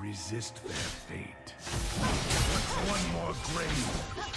Resist their fate. One more grave?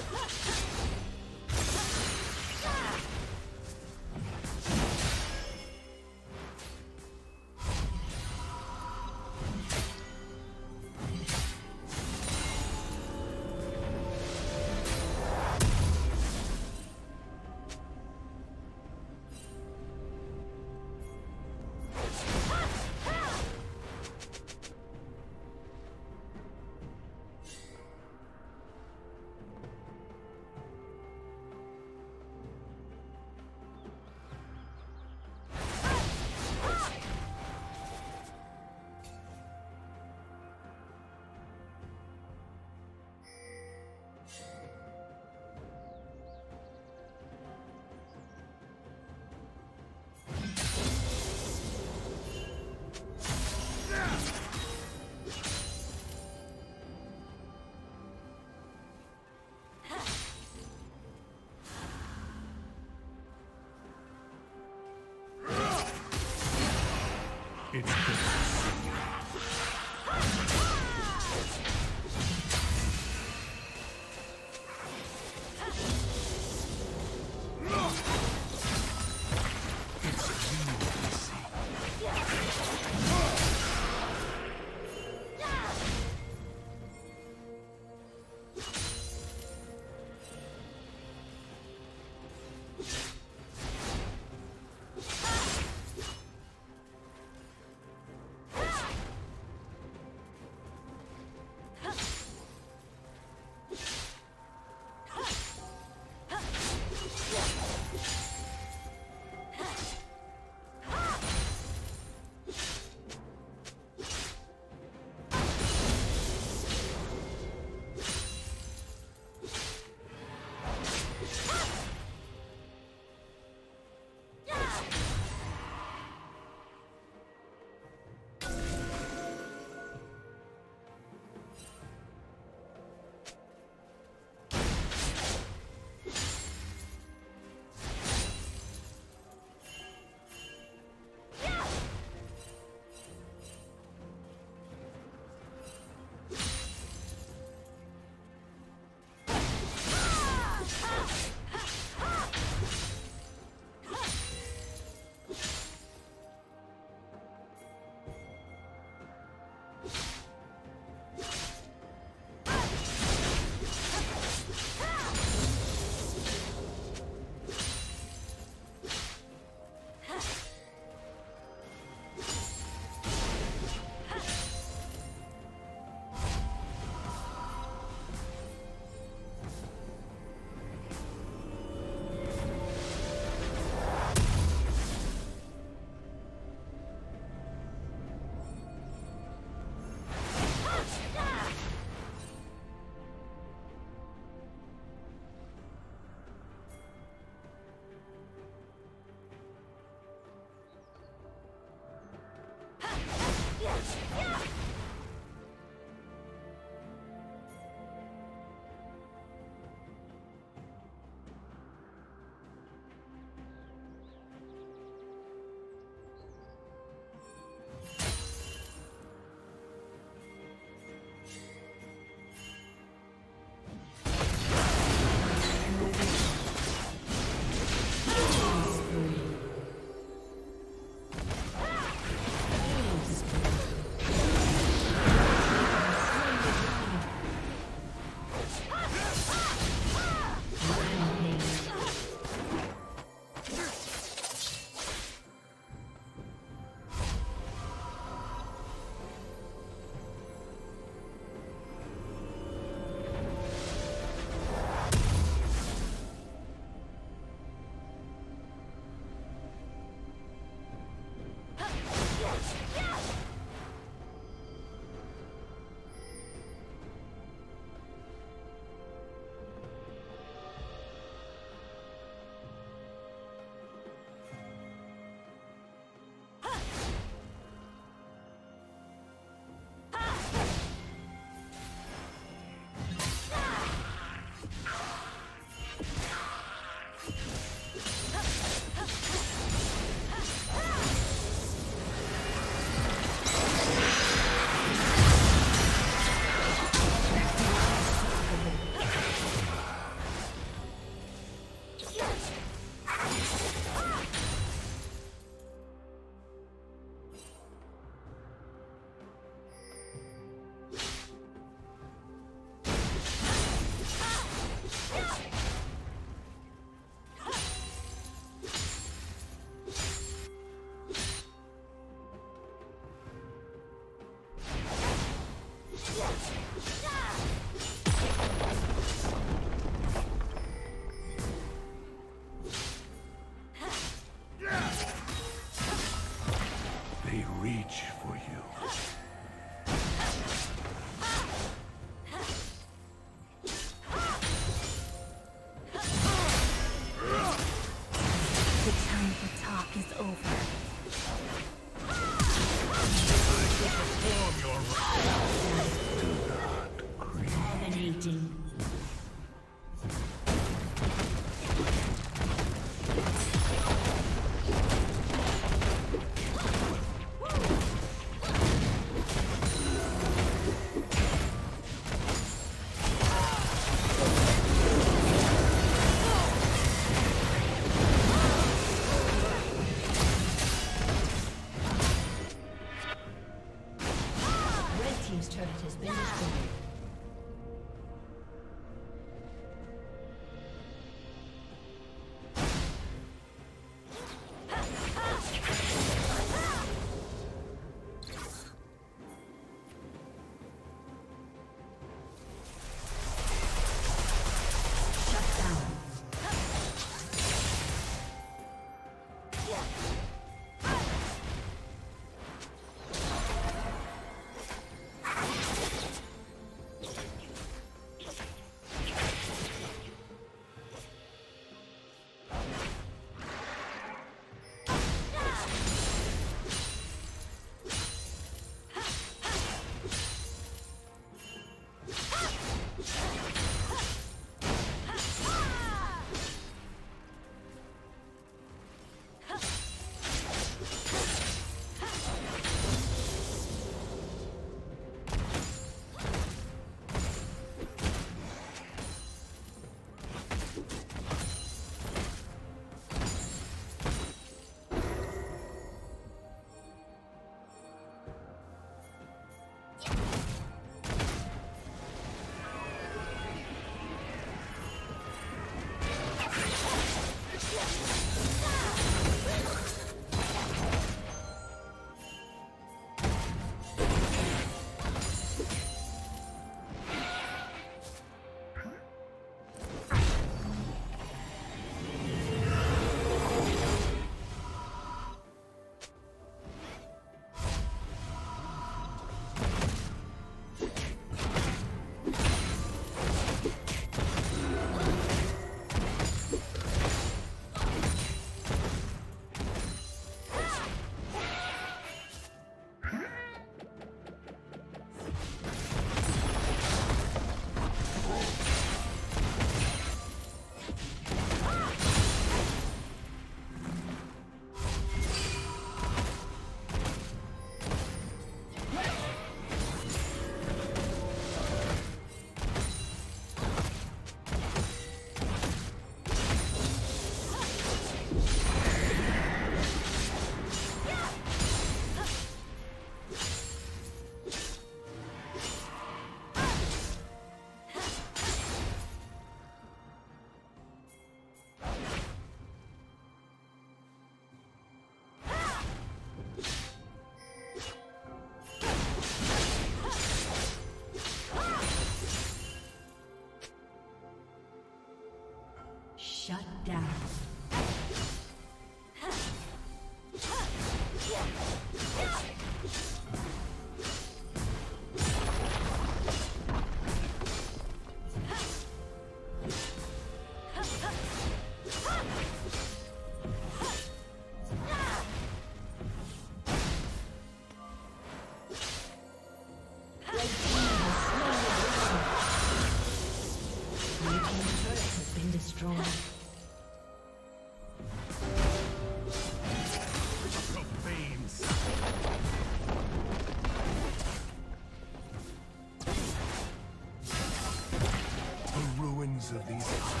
Of these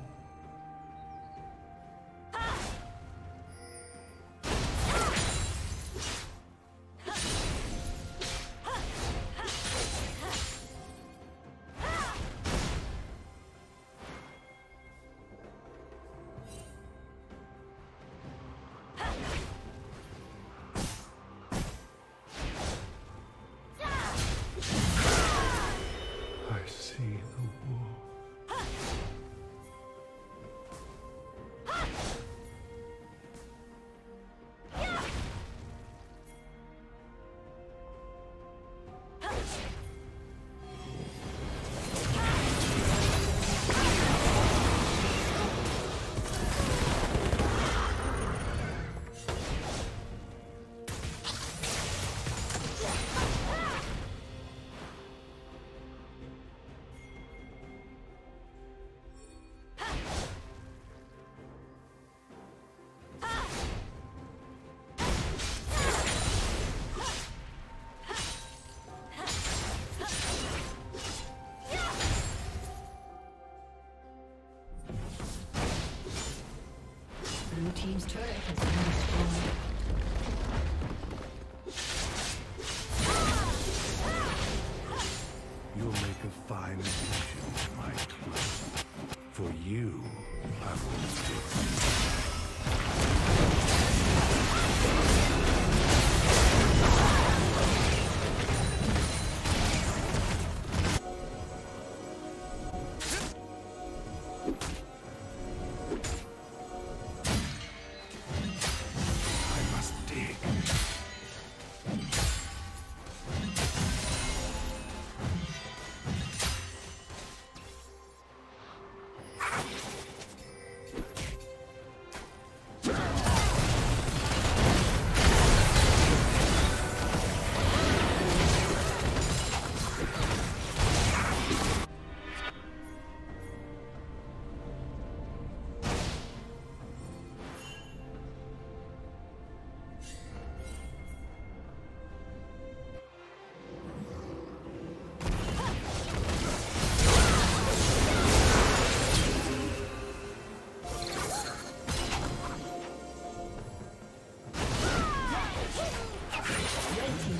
You, will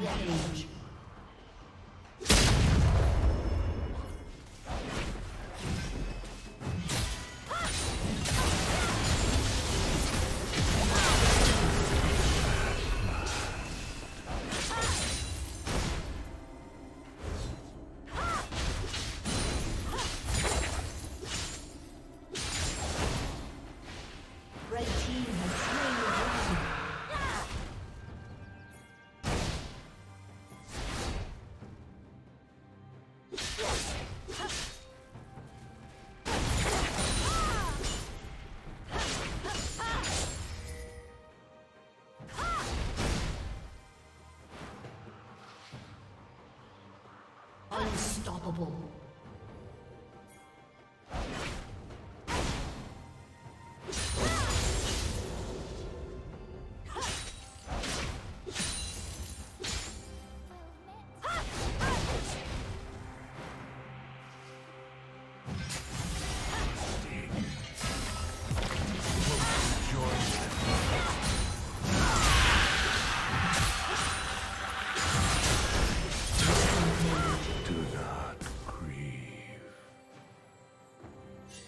Rampage. Unstoppable.